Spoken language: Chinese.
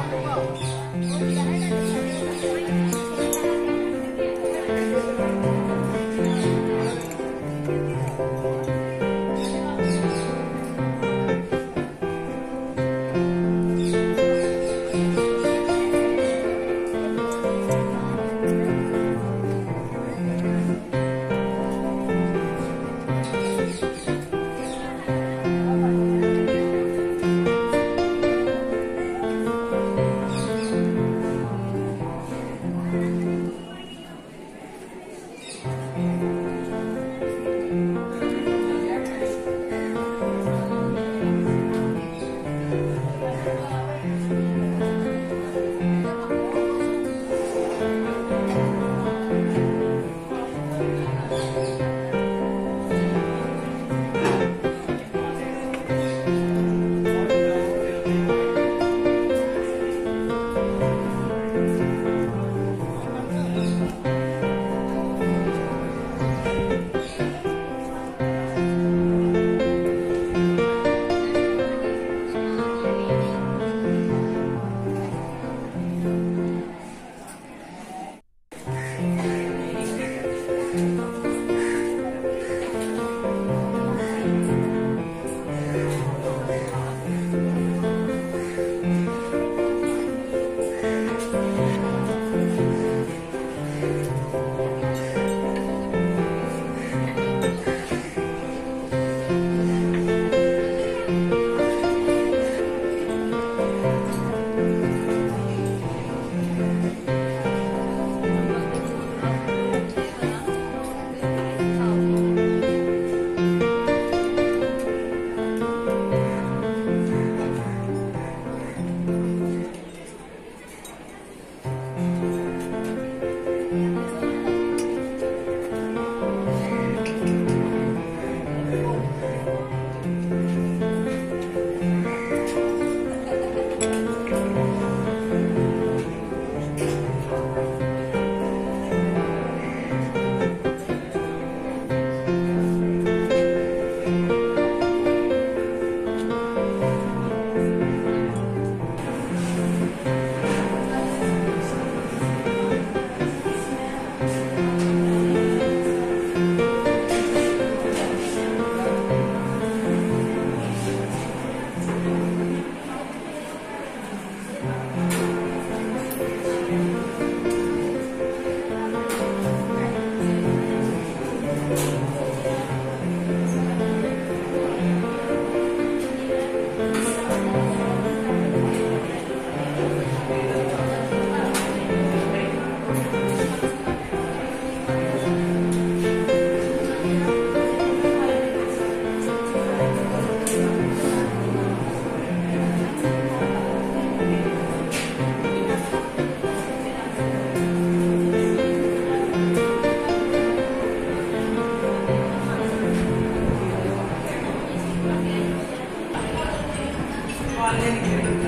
여 보, 어디갈 라? Amen. I'm going to give